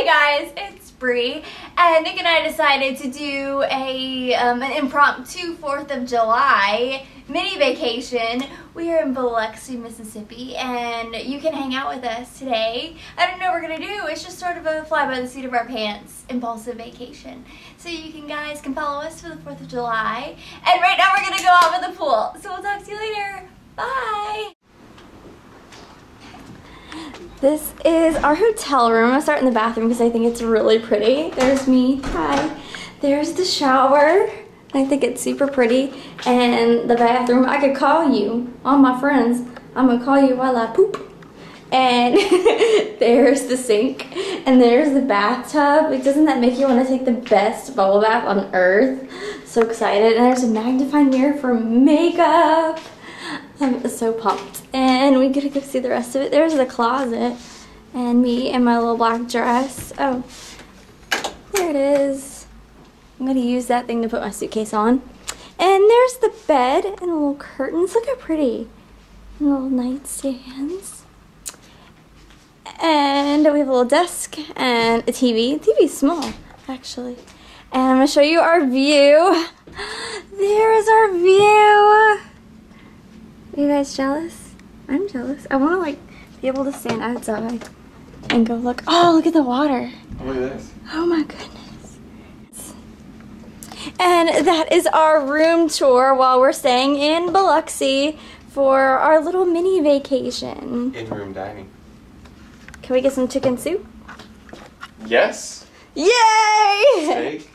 Hey guys, it's Bree, and Nick and I decided to do a um, an impromptu Fourth of July mini vacation. We are in Biloxi, Mississippi, and you can hang out with us today. I don't know what we're gonna do. It's just sort of a fly by the seat of our pants impulsive vacation. So you can guys can follow us for the Fourth of July, and right now we're gonna go out in the pool. So we'll talk to you later. Bye. This is our hotel room. I'll start in the bathroom because I think it's really pretty. There's me. Hi. There's the shower. I think it's super pretty. And the bathroom. I could call you. All my friends. I'm to call you while I poop. And there's the sink. And there's the bathtub. Like, doesn't that make you want to take the best bubble bath on earth? So excited. And there's a magnifying mirror for makeup. I'm so pumped. And we get to go see the rest of it. There's the closet. And me in my little black dress. Oh, there it is. I'm going to use that thing to put my suitcase on. And there's the bed and the little curtains. Look how pretty. And little nightstands. And we have a little desk and a TV. The TV's small, actually. And I'm going to show you our view. There is our view. Are you guys jealous? I'm jealous. I want to like be able to stand outside and go look. Oh, look at the water. Oh, look at this. Oh my goodness. And that is our room tour while we're staying in Biloxi for our little mini vacation. In-room dining. Can we get some chicken soup? Yes. Yay! Steak.